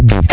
Bobby.